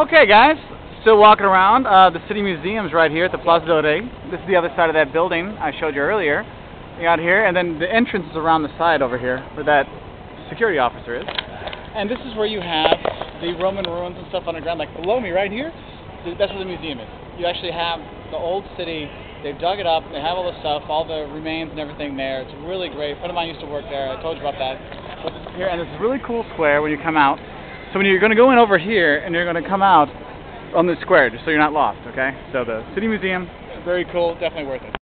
Okay, guys, still walking around. Uh, the City Museum's right here at the Plaza del Rey. This is the other side of that building I showed you earlier. You got here, and then the entrance is around the side over here where that security officer is. And this is where you have the Roman ruins and stuff underground, like below me right here. That's where the museum is. You actually have the old city. They've dug it up. They have all the stuff, all the remains and everything there. It's really great. A friend of mine used to work there. I told you about that. But this is here, and it's a really cool square when you come out. So when you're going to go in over here, and you're going to come out on the square, just so you're not lost, okay? So the City Museum, very cool, definitely worth it.